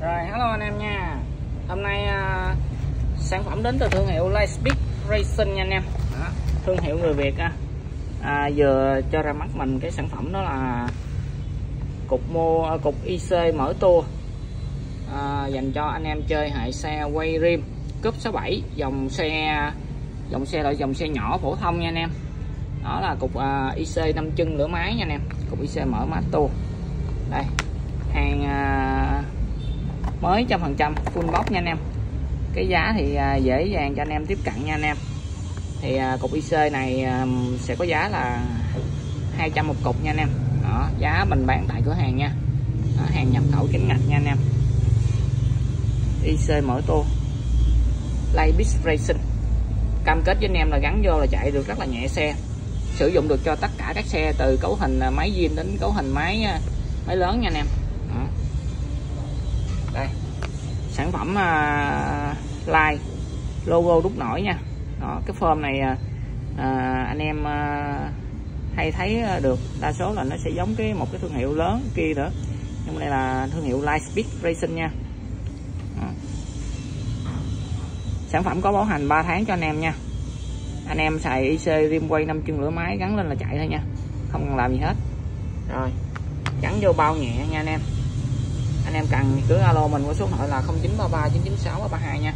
Rồi hello anh em nha. Hôm nay uh, sản phẩm đến từ thương hiệu Lightspeed Racing nha anh em. Đó, Thương hiệu người Việt uh, À, Vừa cho ra mắt mình cái sản phẩm đó là Cục mô uh, à, cục IC mở tua uh, à, Dành cho anh em chơi hệ xe quay rim Cúp 67 Dòng xe Dòng xe loại dòng xe nhỏ phổ thông nha anh em. Đó là cục uh, IC 5 chân lửa máy nha anh em. Cục IC mở mát tua Đây mới trăm phần trăm full box nha anh em. Cái giá thì à, dễ dàng cho anh em tiếp cận nha anh em. Thì à, cục IC này à, sẽ có giá là 200 một cục nha anh em. Đó, giá mình bán tại cửa hàng nha. Đó, hàng nhập khẩu chính ngạch nha anh em. IC mở tô. Lightbit Racing. Cam kết với anh em là gắn vô là chạy được rất là nhẹ xe. Sử dụng được cho tất cả các xe từ cấu hình máy zin đến cấu hình máy máy lớn nha anh em. Đó sản phẩm à, uh, like logo đúc nổi nha. Đó, cái form này uh, anh em uh, hay thấy được. Đa số là nó sẽ giống cái một cái thương hiệu lớn kia nữa. Nhưng mà đây là thương hiệu Lightspeed Racing nha. Đó. sản phẩm có bảo hành 3 tháng cho anh em nha. Anh em xài IC rim quay 5 chân lửa máy gắn lên là chạy thôi nha. Không cần làm gì hết. Rồi gắn vô bao nhẹ nha anh em anh em cần cứ alo mình qua số điện thoại là 0933 996 332 nha.